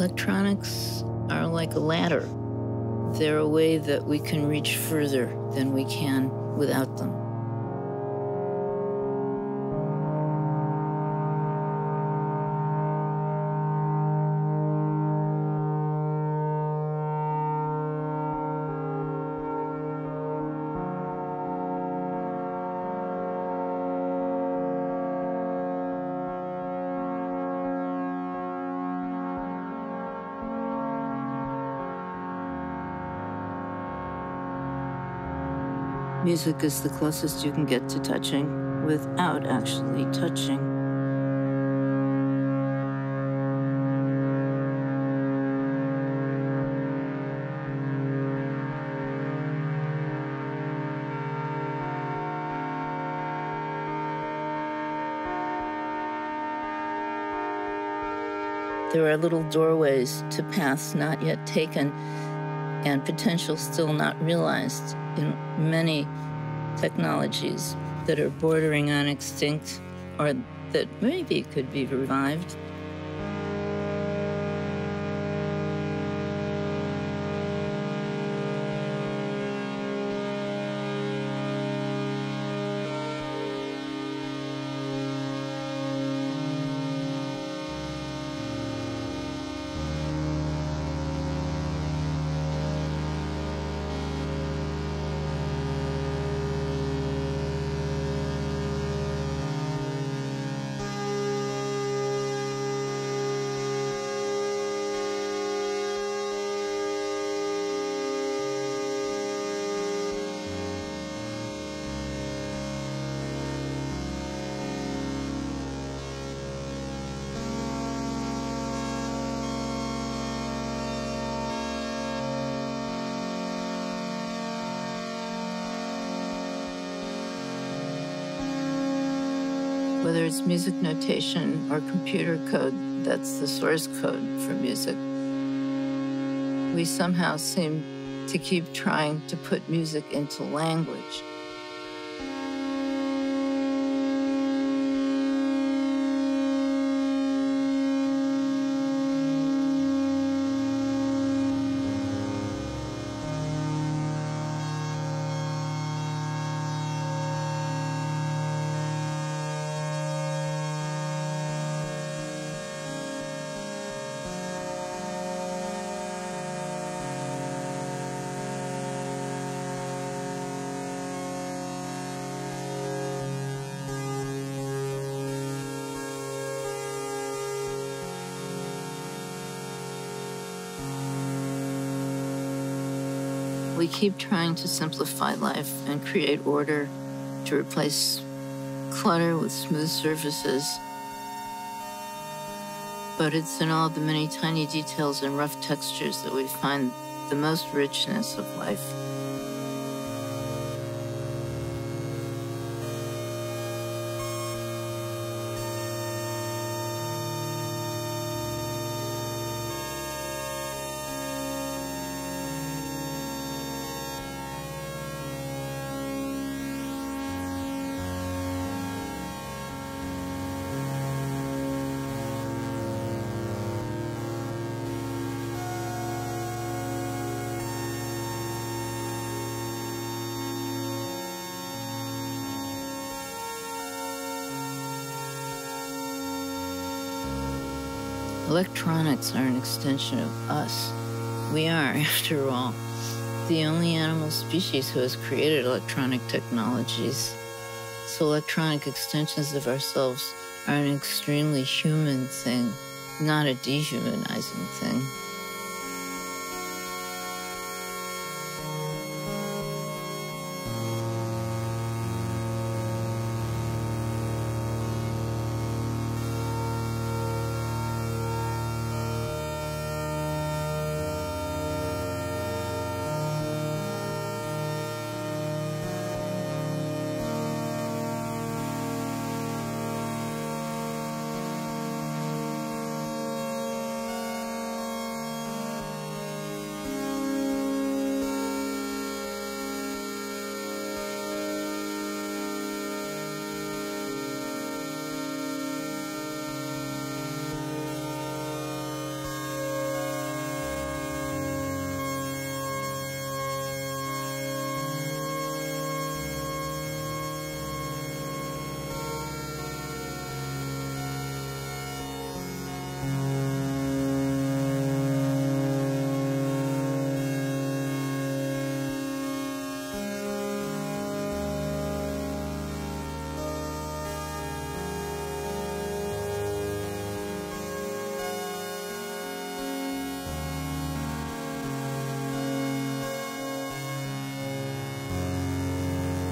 Electronics are like a ladder. They're a way that we can reach further than we can without them. Music is the closest you can get to touching without actually touching. There are little doorways to paths not yet taken and potential still not realized in many technologies that are bordering on extinct or that maybe could be revived. Whether it's music notation or computer code, that's the source code for music. We somehow seem to keep trying to put music into language. We keep trying to simplify life and create order to replace clutter with smooth surfaces. But it's in all the many tiny details and rough textures that we find the most richness of life. Electronics are an extension of us. We are, after all, the only animal species who has created electronic technologies. So electronic extensions of ourselves are an extremely human thing, not a dehumanizing thing.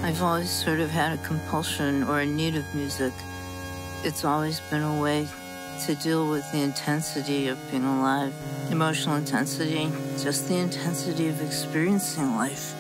I've always sort of had a compulsion or a need of music. It's always been a way to deal with the intensity of being alive, emotional intensity, just the intensity of experiencing life.